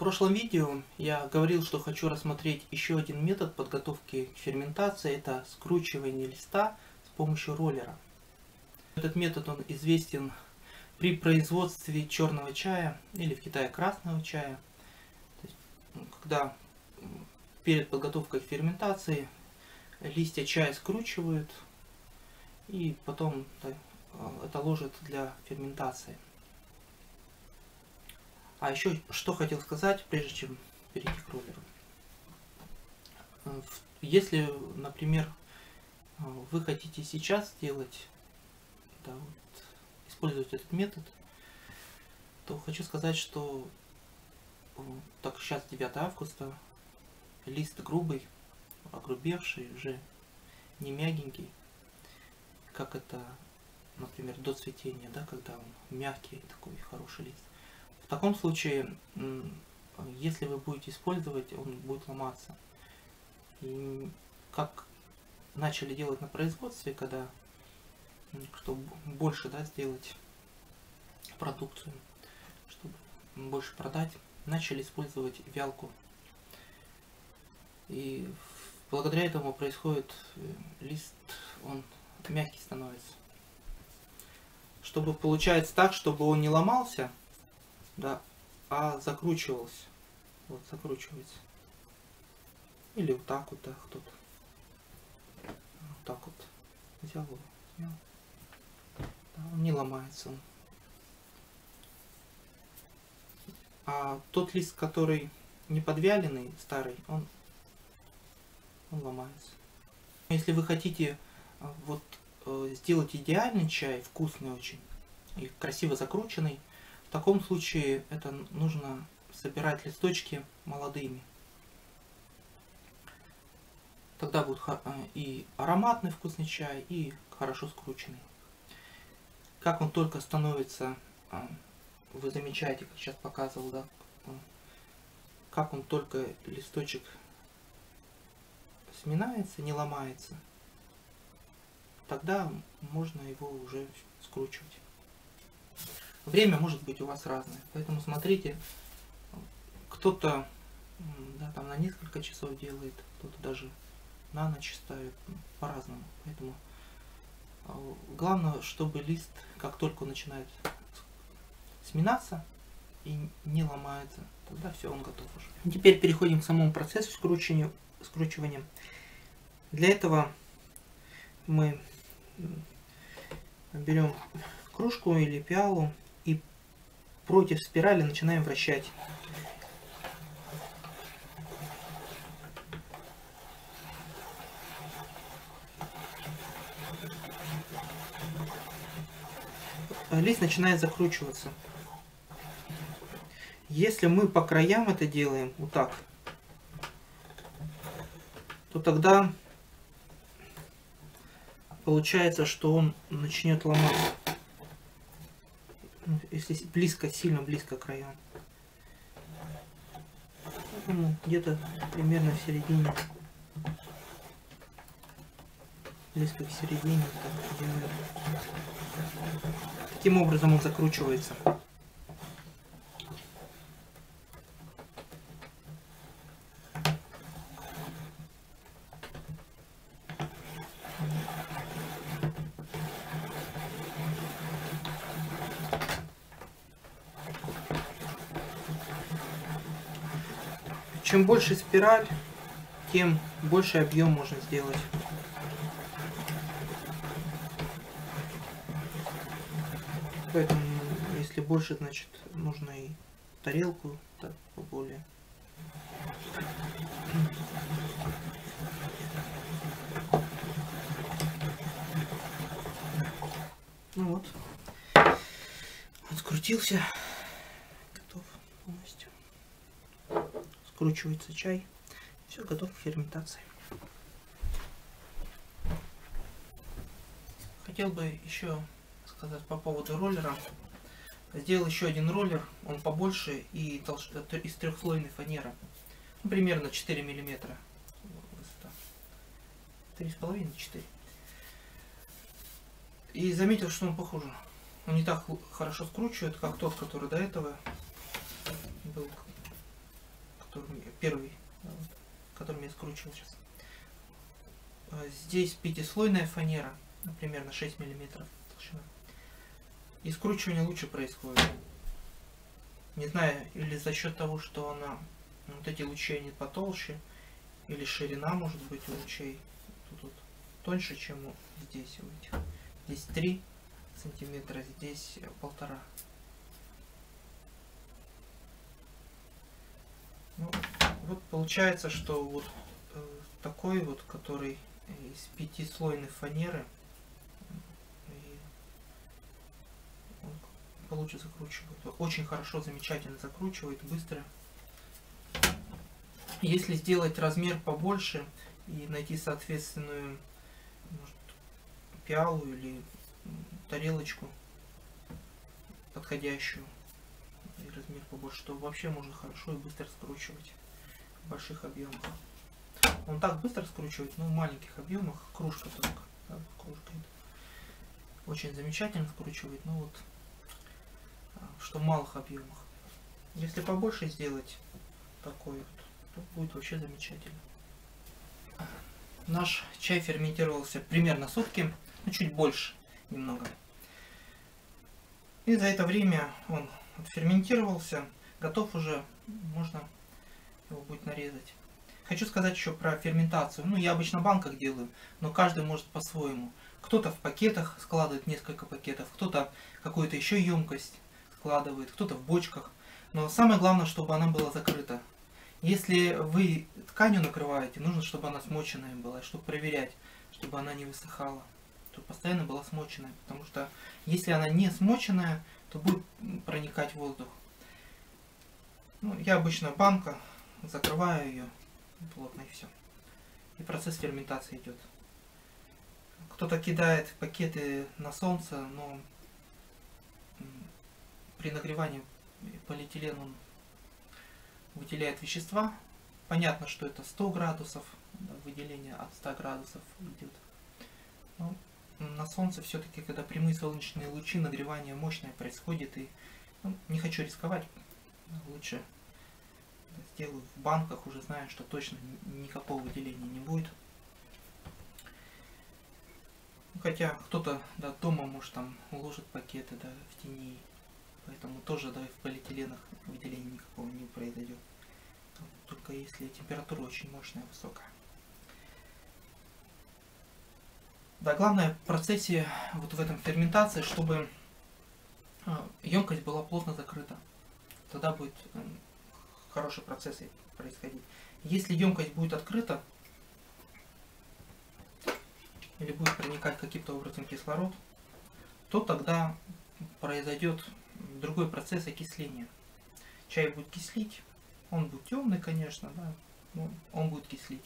прошлом видео я говорил, что хочу рассмотреть еще один метод подготовки к ферментации. Это скручивание листа с помощью роллера. Этот метод он известен при производстве черного чая или в Китае красного чая. Есть, ну, когда перед подготовкой к ферментации листья чая скручивают и потом это ложат для ферментации. А еще что хотел сказать, прежде чем перейти к роллеру. Э, если, например, э, вы хотите сейчас сделать, да, вот, использовать этот метод, то хочу сказать, что э, так сейчас 9 августа, лист грубый, огрубевший, уже не мягенький, как это, например, до цветения, да, когда он мягкий, такой хороший лист. В таком случае, если вы будете использовать, он будет ломаться. И как начали делать на производстве, когда чтобы больше да, сделать продукцию, чтобы больше продать, начали использовать вялку. И благодаря этому происходит э, лист, он мягкий становится. Чтобы получается так, чтобы он не ломался, да, а закручивался. Вот, закручивается. Или вот так вот, да, кто-то. Вот так вот. Взял его, снял. Да, он не ломается. Он. А тот лист, который не подвяленный, старый, он, он ломается. Если вы хотите а, вот э, сделать идеальный чай, вкусный очень, и красиво закрученный, в таком случае это нужно собирать листочки молодыми. Тогда будет э, и ароматный вкусный чай, и хорошо скрученный. Как он только становится, э, вы замечаете, как сейчас показывал, да, э, как он только листочек сминается, не ломается, тогда можно его уже скручивать. Время может быть у вас разное. Поэтому смотрите, кто-то да, там на несколько часов делает, кто-то даже на ночь ставит, ну, по-разному. Поэтому а, главное, чтобы лист, как только начинает сминаться и не ломается, тогда все, он готов уже. Теперь переходим к самому процессу скручивания. скручивания. Для этого мы берем кружку или пиалу против спирали начинаем вращать. Лист начинает закручиваться. Если мы по краям это делаем, вот так, то тогда получается, что он начнет ломаться если близко, сильно близко к краям. Поэтому где-то примерно в середине, близко к середине, так. Таким образом он закручивается. Чем больше спираль, тем больше объем можно сделать. Поэтому, если больше, значит, нужно и тарелку так поболее. Ну вот. Он скрутился. скручивается чай. Все готово к ферментации. Хотел бы еще сказать по поводу роллера. Сделал еще один роллер, он побольше и толщ... из трехслойной фанеры. Ну, примерно 4 миллиметра высота. 3,5-4. И заметил, что он похуже. Он не так хорошо скручивает, как тот, который до этого был которым я, первый, вот, которым я скручивал сейчас. А, здесь пятислойная фанера, например, на 6 мм толщина. И скручивание лучше происходит. Не знаю, или за счет того, что она, вот эти лучи, они потолще, или ширина может быть лучей тут вот тоньше, чем здесь у этих. Здесь 3 сантиметра, здесь полтора. Ну, вот получается, что вот э, такой вот, который из пятислойной фанеры, получше закручивает. Очень хорошо, замечательно закручивает, быстро. Если сделать размер побольше и найти соответственную может, пиалу или тарелочку подходящую размер побольше, то вообще можно хорошо и быстро скручивать в больших объемах. Он так быстро скручивает, но в маленьких объемах, кружка только, да, кружка очень замечательно скручивает, но вот а, что в малых объемах. Если побольше сделать такой вот, то будет вообще замечательно. Наш чай ферментировался примерно сутки, ну чуть больше немного. И за это время он ферментировался, готов уже, можно его будет нарезать. Хочу сказать еще про ферментацию. Ну, я обычно в банках делаю, но каждый может по-своему. Кто-то в пакетах складывает несколько пакетов, кто-то какую-то еще емкость складывает, кто-то в бочках. Но самое главное, чтобы она была закрыта. Если вы тканью накрываете, нужно, чтобы она смоченная была, чтобы проверять, чтобы она не высыхала. Чтобы постоянно была смоченная. Потому что если она не смоченная, то будет проникать воздух. Ну, я обычно банка, закрываю ее плотно и все. И процесс ферментации идет. Кто-то кидает пакеты на солнце, но при нагревании полиэтилен он выделяет вещества. Понятно, что это 100 градусов, выделение от 100 градусов идет. Но на солнце все-таки, когда прямые солнечные лучи, нагревание мощное происходит. И ну, не хочу рисковать, лучше сделаю в банках, уже знаю, что точно никакого выделения не будет. Хотя кто-то да, дома может там уложит пакеты да, в тени Поэтому тоже да, в полиэтиленах выделения никакого не произойдет. Только если температура очень мощная, высокая. Да, главное в процессе, вот в этом ферментации, чтобы емкость а, была плотно закрыта. Тогда будет хороший процесс происходить. Если емкость будет открыта, или будет проникать каким-то образом кислород, то тогда произойдет другой процесс окисления. Чай будет кислить, он будет темный, конечно, да, но он будет кислить.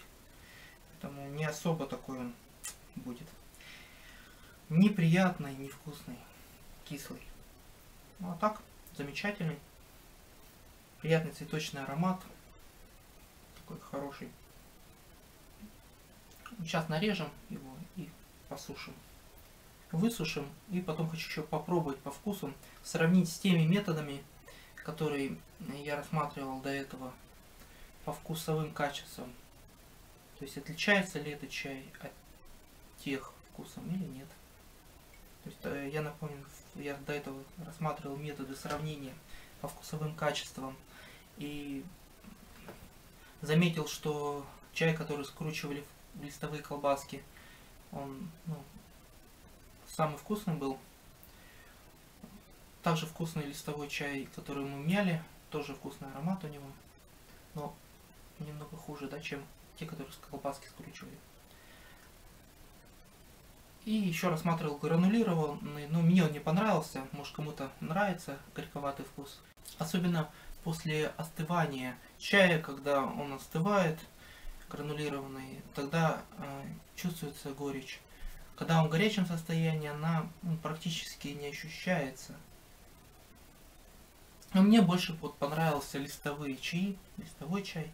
Поэтому не особо такой он будет. Неприятный, невкусный, кислый. Ну а так, замечательный. Приятный цветочный аромат. Такой хороший. Сейчас нарежем его и посушим высушим. И потом хочу еще попробовать по вкусу, сравнить с теми методами, которые я рассматривал до этого по вкусовым качествам. То есть отличается ли этот чай от тех вкусов или нет. То есть э, я напомню, я до этого рассматривал методы сравнения по вкусовым качествам и заметил, что чай, который скручивали в листовые колбаски, он ну, самый вкусный был. Также вкусный листовой чай, который мы мяли, тоже вкусный аромат у него, но немного хуже, да, чем те, которые с колбаски скручивали. И еще рассматривал гранулированный, но мне он не понравился, может кому-то нравится горьковатый вкус. Особенно после остывания чая, когда он остывает, гранулированный, тогда э, чувствуется горечь. Когда он в горячем состоянии, она практически не ощущается. Но мне больше вот понравился листовые чаи, листовой чай.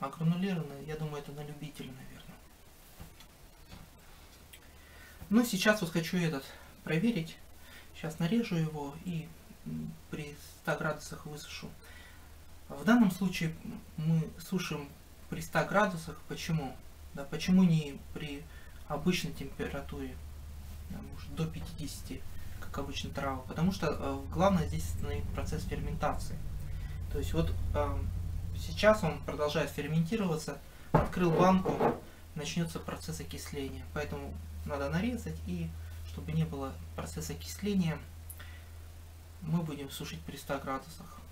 А гранулированный, я думаю, это на любителя, Ну, сейчас вот хочу этот проверить. Сейчас нарежу его и при 100 градусах высушу. В данном случае мы сушим при 100 градусах. Почему? Да, почему не при обычной температуре, до 50, как обычно травы? Потому что э, главное здесь остановить процесс ферментации. То есть вот э, сейчас он продолжает ферментироваться, открыл банку, начнется процесс окисления. Поэтому надо нарезать и чтобы не было процесса окисления, мы будем сушить при 100 градусах.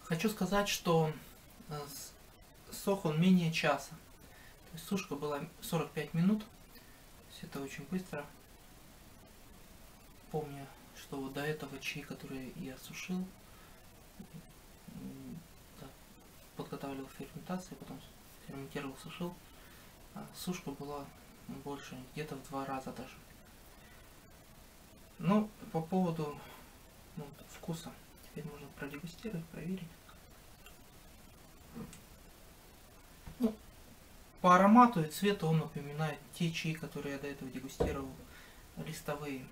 Хочу сказать, что э, сох он менее часа. Сушка была 45 минут. Есть это очень быстро. Помню, что вот до этого чай, который я сушил, да, подготавливал ферментацию, потом ферментировал, сушил, а сушка была больше, где-то в два раза даже. Ну, по поводу ну, вкуса. Теперь можно продегустировать, проверить. По аромату и цвету он напоминает те чаи, которые я до этого дегустировал, листовые.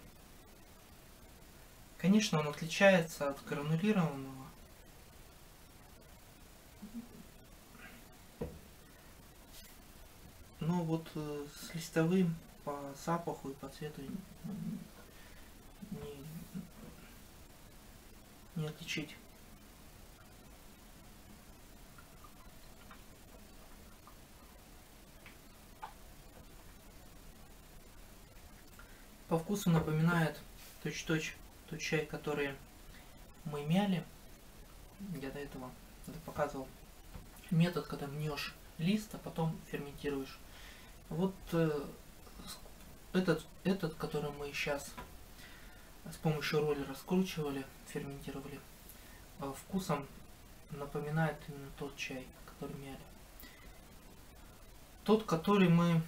Конечно, он отличается от гранулированного. Но вот э, с листовым по запаху и по цвету не, не отличить. По вкусу напоминает точь-точь тот чай, который мы мяли. Я до этого показывал метод, когда мнешь лист, а потом ферментируешь. Вот э, этот, этот, который мы сейчас с помощью роли раскручивали, ферментировали, э, вкусом напоминает именно тот чай, который мяли. Тот, который мы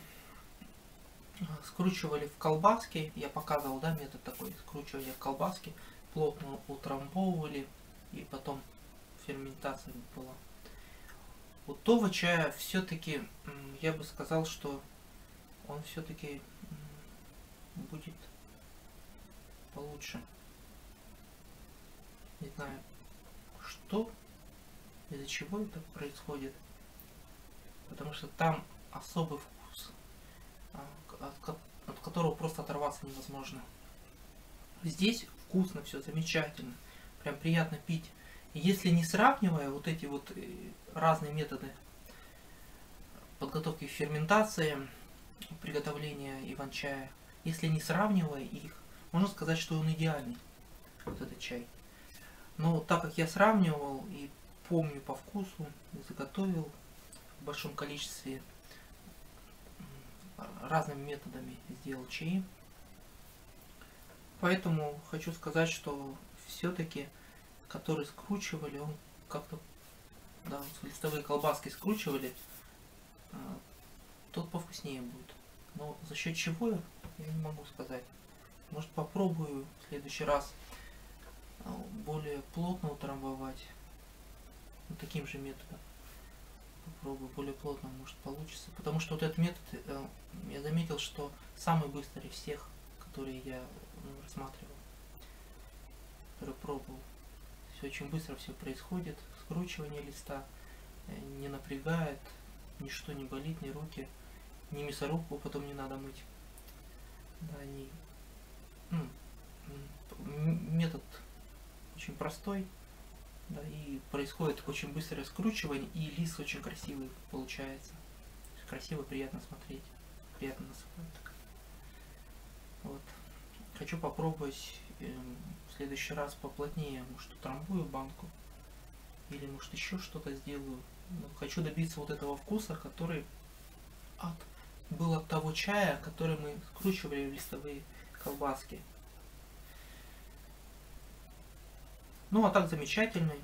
скручивали в колбаски, я показывал, да, метод такой, скручивали в колбаски, плотно утрамбовывали, и потом ферментация была. У того чая все-таки, я бы сказал, что он все-таки будет получше. Не знаю, что, из-за чего это происходит. Потому что там особый вкус. От, от которого просто оторваться невозможно. Здесь вкусно, все замечательно, прям приятно пить. Если не сравнивая вот эти вот э, разные методы подготовки ферментации, приготовления иван-чая, если не сравнивая их, можно сказать, что он идеальный, вот этот чай. Но так как я сравнивал и помню по вкусу, заготовил в большом количестве разными методами сделал чаи. Поэтому хочу сказать, что все-таки, которые скручивали, он как-то, да, листовые колбаски скручивали, а, тот повкуснее будет. Но за счет чего я не могу сказать. Может попробую в следующий раз а, более плотно утрамбовать вот таким же методом попробую более плотно, может получится. Потому что вот этот метод, э, я заметил, что самый быстрый всех, которые я ну, рассматривал, который пробовал. Все очень быстро все происходит, скручивание листа э, не напрягает, ничто не болит, ни руки, ни мясорубку потом не надо мыть. Да, не, ну, метод очень простой, да, и происходит очень быстрое скручивание, и лист очень красивый получается. Красиво, приятно смотреть, приятно насыпать. Вот. Хочу попробовать э, в следующий раз поплотнее, может, утрамбую банку, или может еще что-то сделаю. Но хочу добиться вот этого вкуса, который от, был от того чая, который мы скручивали в листовые колбаски. Ну, а так замечательный,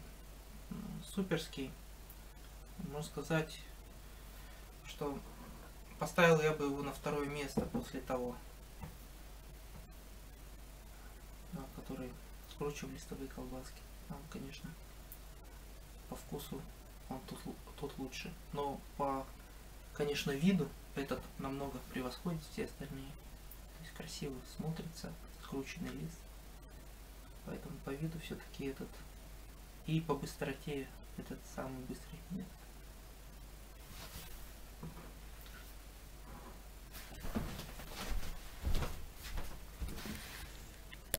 суперский. Можно сказать, что поставил я бы его на второе место после того, который скручиваем листовые колбаски. Там, конечно, по вкусу он тут, тут лучше. Но по, конечно, виду этот намного превосходит все остальные. То есть красиво смотрится скрученный лист. Поэтому по виду все-таки этот и по быстроте этот самый быстрый метод.